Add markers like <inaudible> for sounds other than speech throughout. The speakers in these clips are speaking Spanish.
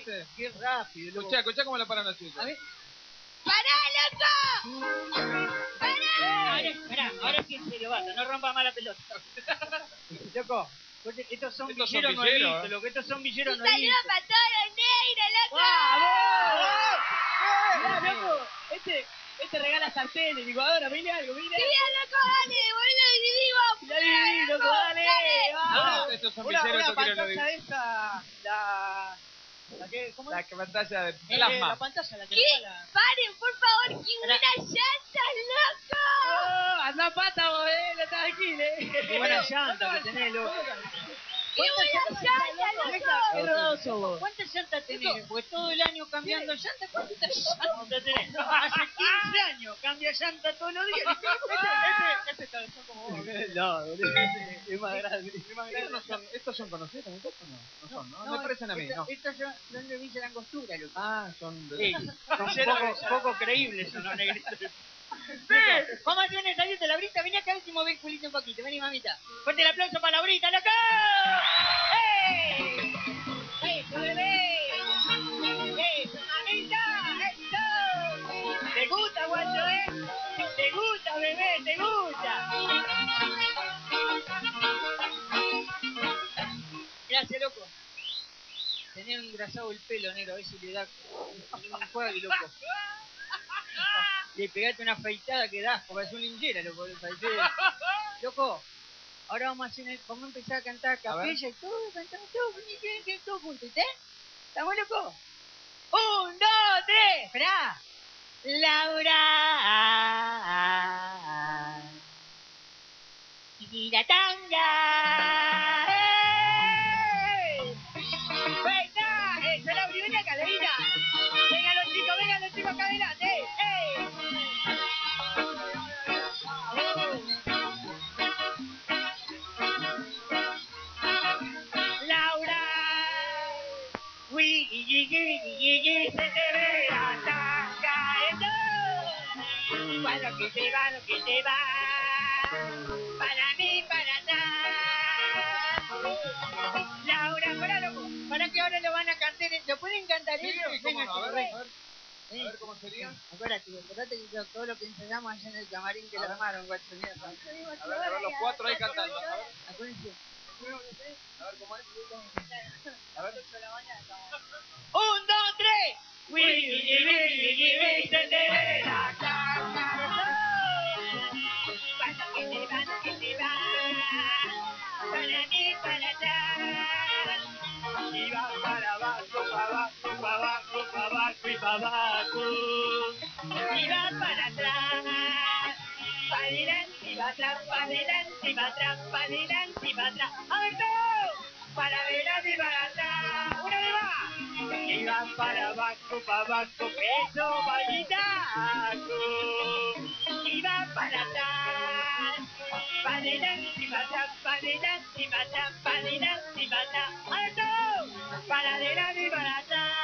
qué, qué rápido, loco. Escuchá, escuchá cómo la paran los chicos. A ver. ¡Pará, loco! ¡Pará! Ahora, pará, ahora sí en serio, basta, no rompa más la pelota. <laughs> Loco, estos son Estos villeros villeros, nuevitos, eh. loco. Estos son ¡Un villeros saludo nuevitos. para todos los negros, loco! ¡Vamos! Mirá, loco, este, este regala sartenes, licuadora, mire algo, mire. Sí, loco, dale, boludo, dividimos. La dividí, loco, dale, vamos. Ah, estos son Una, villeros, una estos quieren lo pantalla de esa, la... ¿La qué? ¿Cómo La es? pantalla de Eh, La plasma. pantalla, la que ¿Qué? la... Paren, por favor, que buenas llantas, loco. Oh, anda pata, vos, eh, no estás aquí, eh. Qué buena <laughs> llanta que tenés, loco. Vos. ¿Cuántas llantas tenés? Pues todo el año cambiando llantas. ¿Cuántas <laughs> llantas tenés? Hace <laughs> 15 años cambia llanta todos los días. Ese, ese cabezón como vos. <laughs> No, boludo, es más grande. Estos, no son, ¿Estos son conocidos? ¿Estos no? No son, ¿no? No, Me parecen a mí, esta- ¿no? Estos son, son de Villa Langostura, loco. Ah, son de... Sí, son poco, poco creíbles son los negritos. Sí, vamos a hacer una salida la brita, vení acá y decimos ven culito un poquito, vení mamita. Fuerte el aplauso para la brita, loco. ¡Ey! ¡Eso, bebé! ¡Eso, mamita! ¡Eso! ¿Te gusta, guacho, eh? ¿Te gusta, bebé? ¿Te gusta? Gracias, loco. Tener engrasado el pelo, negro, a ver si le da un juego, loco. Le pegaste una afeitada que das, porque es un linchera, loco. parece. <laughs> Loco, ahora vamos a, hacer, vamos a empezar a cantar capilla y todo, cantamos todo, vení, todos juntos, ¿eh? ¿Estamos locos? ¡Un, dos, tres! ¡Esperá! Laura. Tiratanga. ¡Ey! Lo que te va, lo que te va, para mí, para atrás. Laura, para, loco, para que ahora lo van a cantar, ¿lo pueden cantar Sí, ellos? Venga, no, a ver, a ver, a Eh, ver cómo sería. Acuérdate, acuérdate que todo lo que ensayamos allá en el camarín que lo armaron, guacho. A ver, a ver, los cuatro ahí cantando. A Acuérdense. Un, dos, tres. Y para atrás. Para adelante y para atrás, para adelante para atrás, para adelante para atrás. ¡A ver todo! Para adelante para atrás. ¡Una vez más! Y va para abajo, para abajo, eso, bailitaco. Y va para atrás. Para adelante para atrás, para adelante para atrás, para adelante para atrás. ¡A ver! Para adelante para atrás.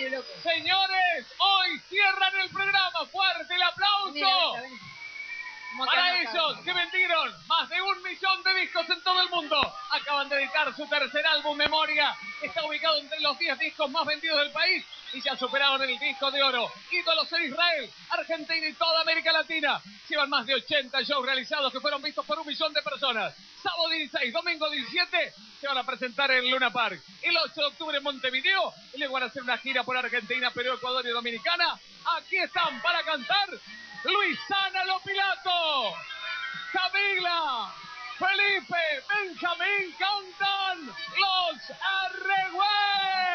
Loco. Señores, hoy cierran el programa. ¡Fuerte el aplauso! Para ellos que vendieron más de un millón de discos en todo el mundo, acaban de editar su tercer álbum Memoria. Está ubicado entre los 10 discos más vendidos del país y ya superaron el disco de oro. Ídolos en Israel, Argentina y toda América Latina. Llevan más de 80 shows realizados que fueron vistos por un millón de personas. Sábado 16, domingo 17 se van a presentar en Luna Park. El 8 de octubre en Montevideo y luego van a hacer una gira por Argentina, Perú, Ecuador y Dominicana. Aquí están para cantar Luisana Lopilato, Camila, Felipe, Benjamín cantan los Arregüey.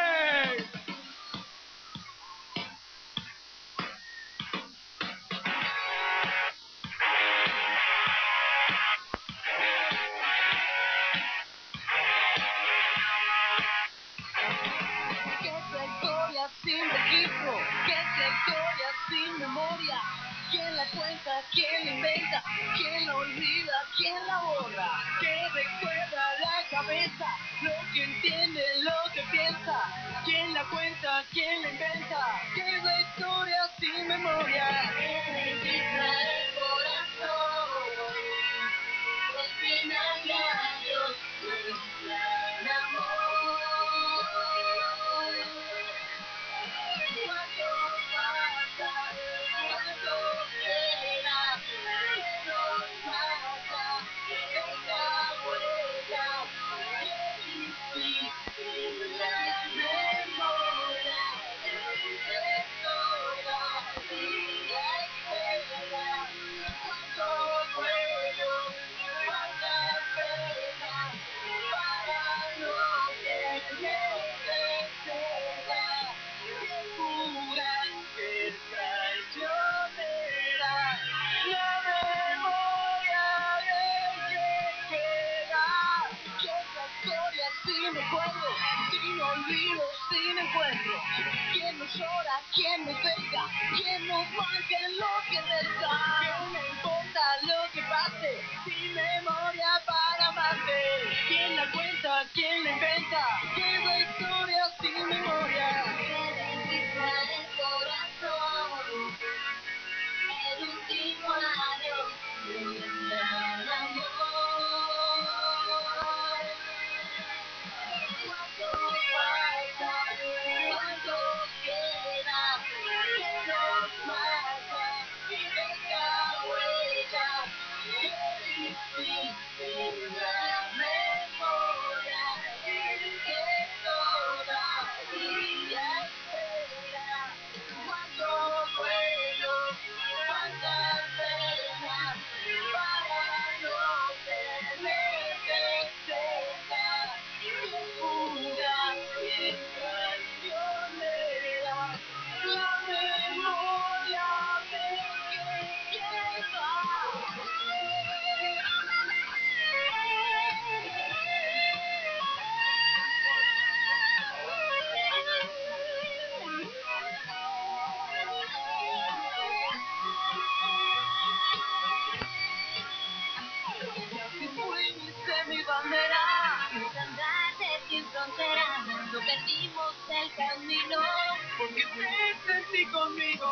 Lo que entiende, lo que piensa. ¿Quién la cuenta? ¿Quién la inventa? ¿Qué es la historia sin memoria? Recuerdo, sin olvido, sin encuentro, quién nos llora, quién nos deja, quién nos marca en lo que resta, que no importa lo que pase, sin memoria para amarte, quién la cuenta, quién la inventa, el camino. porque te sentí conmigo.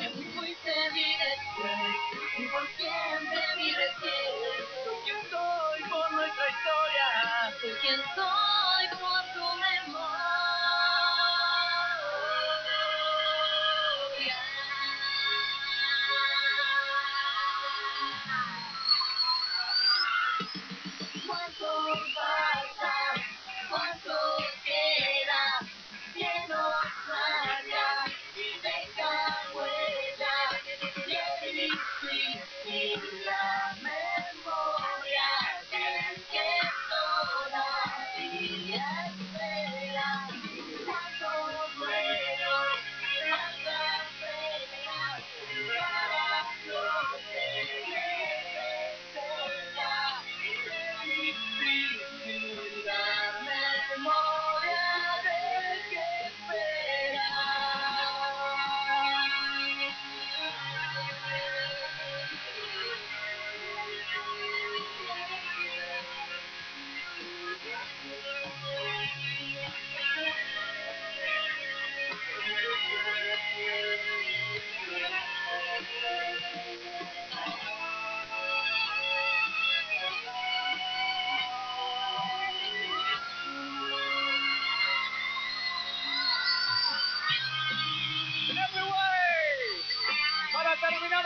Si fuiste mi después, y por siempre mi recién. Soy quien soy por nuestra historia. Soy quien soy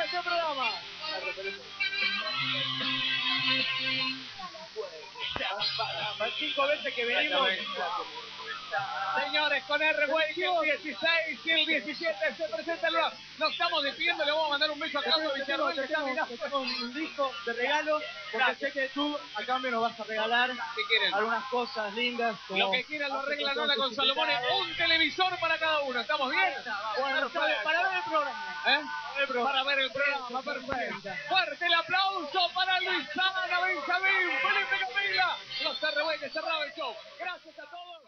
terminar este programa. Cinco veces que venimos. Señores, con R-Way el 16 y el 17 se presenta el rock. Nos estamos despidiendo, le vamos a mandar un beso a Claudio Villarroel. mirando. Tenemos un disco de regalo, porque Gracias. sé que tú a cambio nos vas a regalar ¿Qué quieren? algunas cosas lindas. como- Lo que quieran lo arregla Lola con Salomón. Un televisor para cada uno. ¿Estamos bien? Bueno, para, para ver el programa. ¿Eh? Para ver el programa, perfecto. Fuerte el aplauso para Luisana Benjamín, Felipe Camila. Los que cerraba el show. Gracias a todos.